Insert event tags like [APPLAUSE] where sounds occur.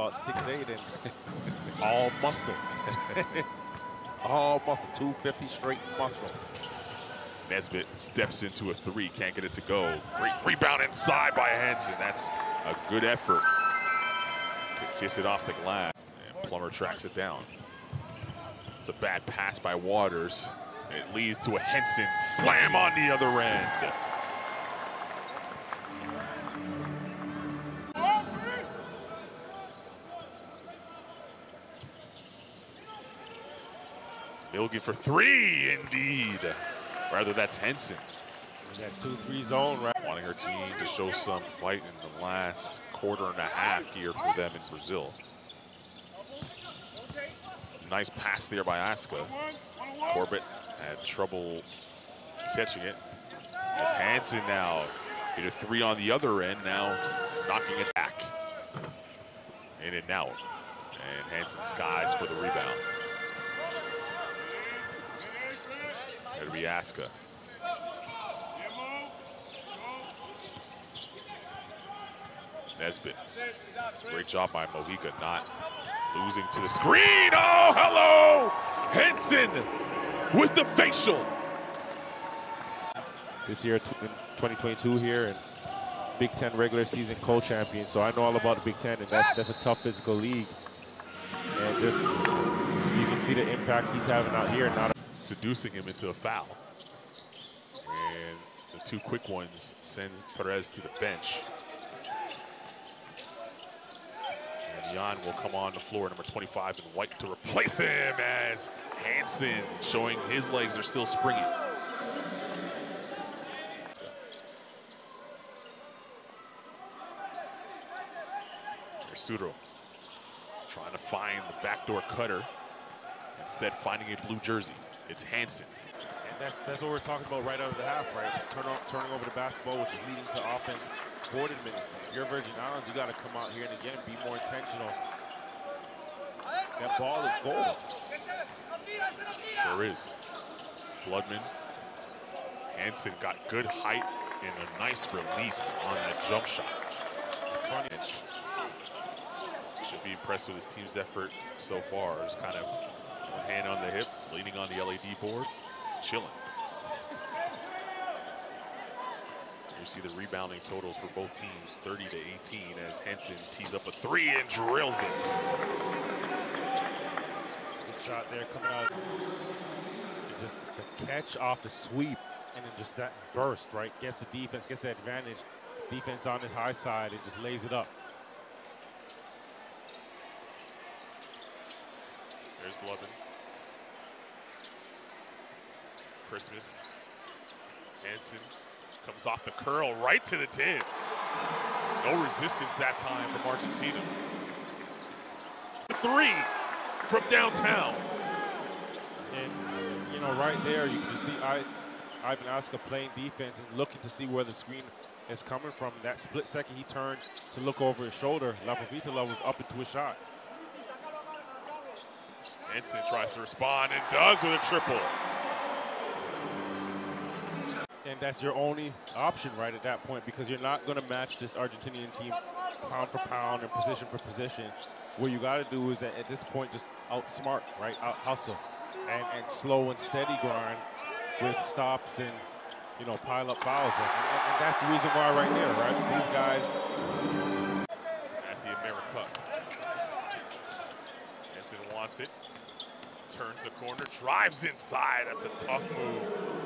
About 6'8 and all muscle. [LAUGHS] all muscle, 250 straight muscle. Nesbitt steps into a three, can't get it to go. Rebound inside by Hansen. That's a good effort to kiss it off the glass. And Plummer tracks it down. It's a bad pass by Waters. It leads to a Henson slam on the other end. Milligan for three, indeed. Rather, that's Henson. In That 2-3 zone, right? Wanting her team to show some fight in the last quarter and a half here for them in Brazil. Nice pass there by Aska. Corbett had trouble catching it. As Hansen now hit a three on the other end, now knocking it back. In and out. And Hansen skies for the rebound. It'll be Aska. Nesbitt. Great job by Mojica, not losing to the screen. Oh, hello! Henson with the facial. This year, in 2022 here, and Big Ten regular season co-champion. So I know all about the Big Ten, and that's that's a tough physical league. And just you can see the impact he's having out here. Not seducing him into a foul. And the two quick ones sends Perez to the bench. And Jan will come on the floor, number 25 in white, to replace him as Hansen showing his legs are still springy. Sudro trying to find the backdoor cutter, instead finding a blue jersey. It's Hansen. And that's that's what we're talking about right out of the half, right? Turn on, turning over the basketball, which is leading to offense. 40 minutes. If you're Virgin Islands, you got to come out here and again be more intentional. That ball is gold. Sure is. Floodman. Hansen got good height and a nice release on that jump shot. It's funny. Should be impressed with his team's effort so far. It's kind of hand on the hip, leaning on the LED board, chilling. You see the rebounding totals for both teams, 30 to 18, as Henson tees up a three and drills it. Good shot there coming out. It's just the catch off the sweep, and then just that burst, right? Gets the defense, gets the advantage. Defense on his high side and just lays it up. Christmas. Hansen comes off the curl right to the 10. No resistance that time from Argentina. Three from downtown. And, you know, right there, you can see I, Ivan Aska playing defense and looking to see where the screen is coming from. That split second he turned to look over his shoulder. Laprovitola was up into a shot. Henson tries to respond and does with a triple. And that's your only option right at that point because you're not going to match this Argentinian team pound for pound and position for position. What you got to do is at, at, this point just outsmart, right? Out hustle and, and slow and steady grind with stops and, you know, pile up fouls. And, and, and that's the reason why right there, right? These guys. At the America. Henson wants it turns the corner, drives inside. That's a tough move.